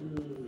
Mm.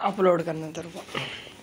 Upload करना तेरे को